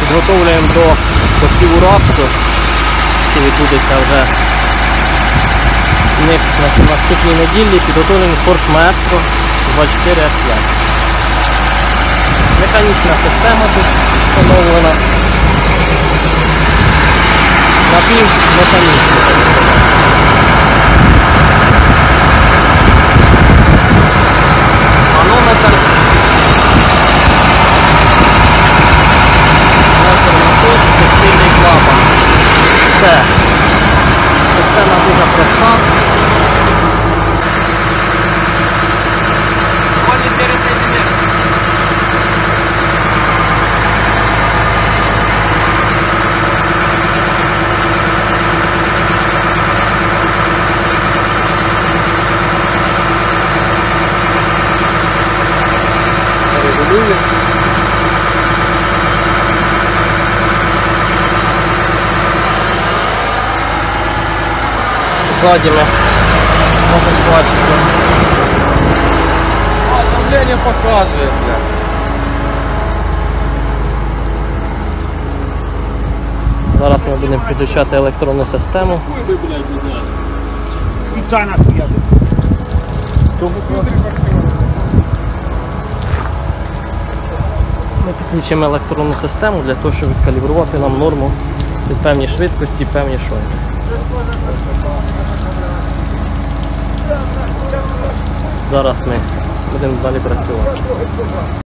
підготовлюємо до посіву рапсу, який відбудеться вже на наступній неділі. Porsche Maestro 24 S5. Механічна система тут встановлена. Ззаді ми можемо бачити. А, давление показывает, бля. Зараз ми будемо підключати електронну систему. Та Ми підключимо електронну систему для того, щоб відкалібрувати нам норму під певні швидкості, певні шоги. Зараз ми будемо далі працювати.